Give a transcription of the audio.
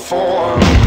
Four.